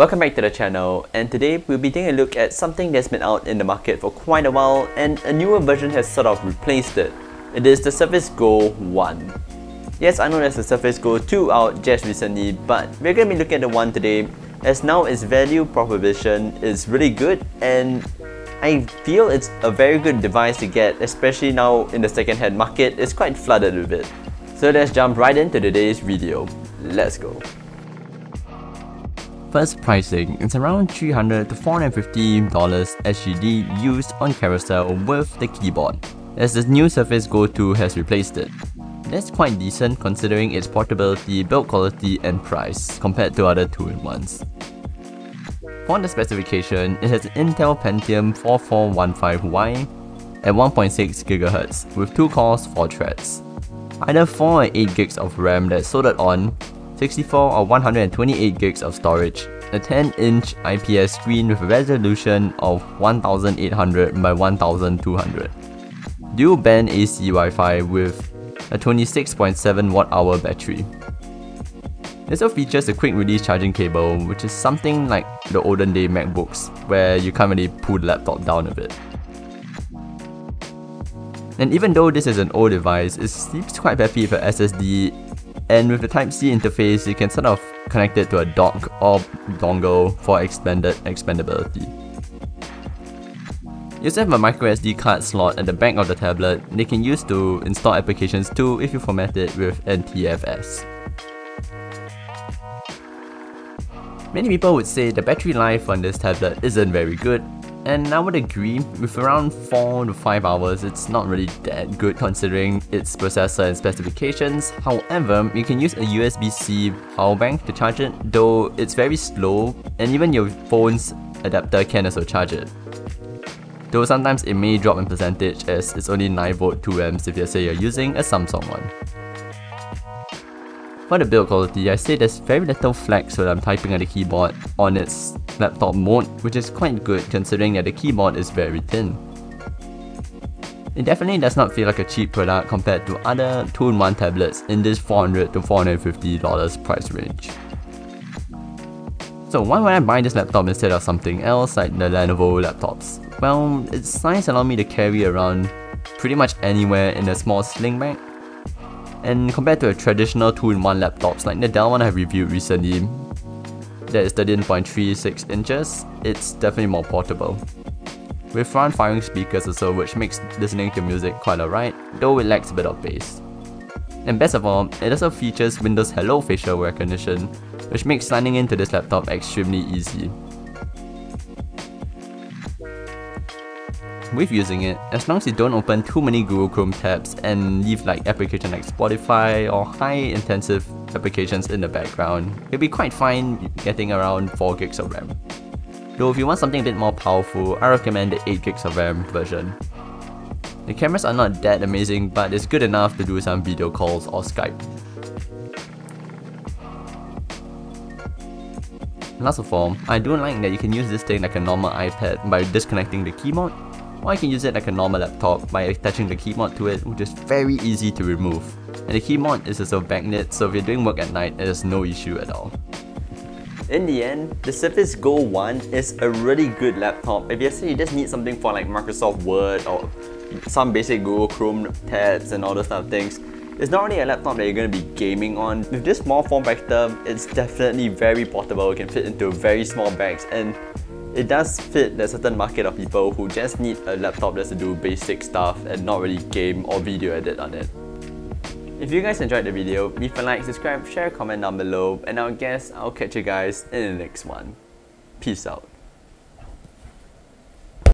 Welcome back to the channel and today we'll be taking a look at something that's been out in the market for quite a while and a newer version has sort of replaced it. It is the Surface Go 1. Yes, I know there's a Surface Go 2 out just recently but we're going to be looking at the 1 today as now its value proposition is really good and I feel it's a very good device to get especially now in the second-hand market it's quite flooded with it. So let's jump right into today's video. Let's go. First pricing is around 300 to $450 SGD used on Carousell with the keyboard, as the new Surface Go 2 has replaced it. That's quite decent considering its portability, build quality and price compared to other 2-in-1s. For the specification, it has an Intel Pentium 4415Y at 1.6 GHz with 2 cores, 4 threads. Either 4 or 8 gigs of RAM that's soldered on 64 or 128 gigs of storage, a 10-inch IPS screen with a resolution of 1800 by 1200, dual band AC Wi-Fi with a 26.7 watt hour battery. It also features a quick release charging cable, which is something like the olden day MacBooks, where you can't really pull the laptop down a bit. And even though this is an old device, it seems quite happy for SSD and with the Type-C interface, you can sort of connect it to a dock or dongle for expanded expandability. You also have a microSD card slot at the back of the tablet they can use to install applications too if you format it with NTFS. Many people would say the battery life on this tablet isn't very good, and I would agree, with around 4 to 5 hours, it's not really that good considering its processor and specifications. However, you can use a USB-C power bank to charge it, though it's very slow, and even your phone's adapter can also charge it. Though sometimes it may drop in percentage as it's only 9V 2A if you say you're using a Samsung one. For the build quality, I say there's very little flex when I'm typing on the keyboard on its laptop mode, which is quite good considering that the keyboard is very thin. It definitely does not feel like a cheap product compared to other 2-in-1 tablets in this 400 to $450 price range. So why would I buy this laptop instead of something else like the Lenovo laptops? Well, its size allows me to carry around pretty much anywhere in a small sling bag and compared to a traditional 2-in-1 laptops like the Dell one I have reviewed recently, that is 13.36 inches, it's definitely more portable. With front firing speakers also which makes listening to music quite alright, though it lacks a bit of bass. And best of all, it also features Windows Hello facial recognition, which makes signing into this laptop extremely easy. With using it, as long as you don't open too many Google Chrome tabs and leave like applications like Spotify or high intensive applications in the background, it'll be quite fine getting around 4 gigs of RAM. Though if you want something a bit more powerful, I recommend the 8 gigs of RAM version. The cameras are not that amazing, but it's good enough to do some video calls or Skype. Last of all, I do like that you can use this thing like a normal iPad by disconnecting the keyboard or you can use it like a normal laptop by attaching the keyboard to it, which is very easy to remove. And the keyboard is also backlit, so if you're doing work at night, it is no issue at all. In the end, the Surface Go 1 is a really good laptop if you say you just need something for like Microsoft Word or some basic Google Chrome tabs and all those type of things. It's not really a laptop that you're going to be gaming on. With this small form factor, it's definitely very portable. It can fit into very small bags and it does fit the certain market of people who just need a laptop just to do basic stuff and not really game or video edit on it. If you guys enjoyed the video, leave a like, subscribe, share, comment down below, and I guess I'll catch you guys in the next one. Peace out.